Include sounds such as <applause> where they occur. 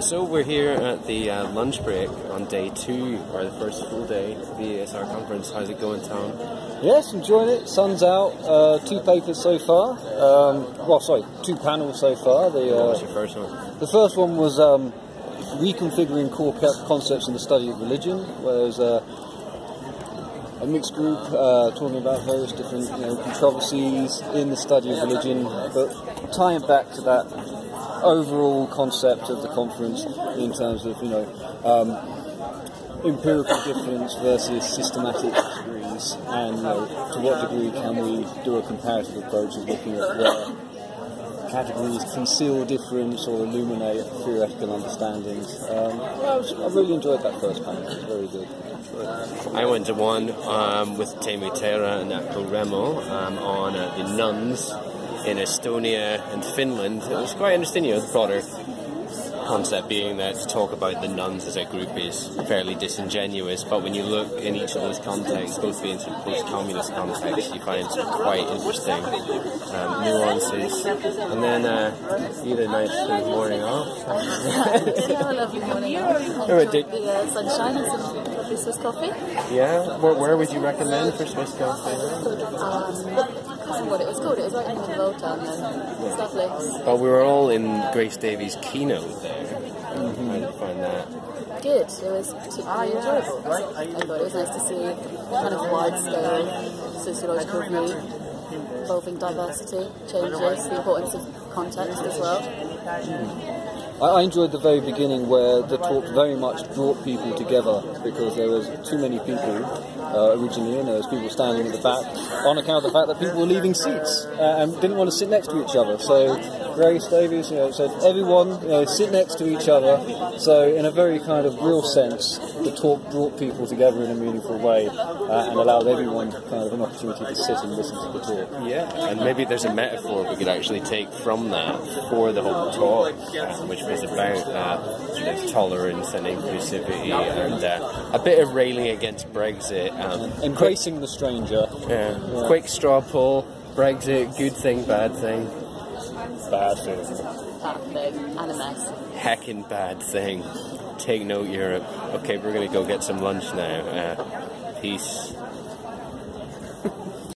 So we're here at the uh, lunch break on day two, or the first full day of the EASR conference. How's it going, Tom? Yes, enjoying it. Sun's out. Uh, two papers so far. Um, well, sorry, two panels so far. The, What uh, was your first one? the first one was um, reconfiguring core co- concepts in the study of religion, where there's a, a mixed group uh, talking about various different you know, controversies in the study of religion, but tying back to that overall concept of the conference in terms of you know um, empirical difference versus systematic degrees, and you know, to what degree can we do a comparative approach of looking at where categories conceal difference or illuminate theoretical understandings. Um, I, was, I really enjoyed that first panel. It was very good. I went to one um, with Teemu Taira and Atko Remmel um, on uh, the nones in Estonia and Finland. It was quite interesting, you know, the broader concept being that to talk about the nones as a group is fairly disingenuous, but when you look in each of those contexts, both being sort of post-communist contexts, you find some quite interesting um, nuances. And then uh, you had a nice morning off. Yeah, a lovely morning. Did- Enjoyed the uh, sunshine and some lovely Swiss coffee. Yeah, where, where would you recommend for Swiss coffee? Um, I can't what it was called. It was right in the Volta and then it's lovely. Well, we were all in Grace Davie's keynote there. How did you find that? Good. It was particularly ah, enjoyable. I thought it was nice to see kind of wide scale sociological view involving diversity, changes, the importance of context as well. I, I enjoyed the very beginning where the talk very much brought people together because there was too many people uh, originally, and there was people standing at the back on account of the fact that people were leaving seats uh, and didn't want to sit next to each other. So Grace Davies, you know, said everyone you know, sit next to each other. So in a very kind of real sense, the talk brought people together in a meaningful way uh, and allowed everyone kind of an opportunity to sit and listen to the talk. Yeah, and maybe there's a metaphor we could actually take from that for the whole talk, uh, which was about uh, sort of tolerance and inclusivity and uh, a bit of railing against Brexit. Um, Embracing the stranger. yeah. Quick straw poll: Brexit, good thing, bad thing, Bad thing. That big and a mess. heckin' bad thing. Take note, Europe. Okay, we're gonna go get some lunch now. Uh, peace. <laughs>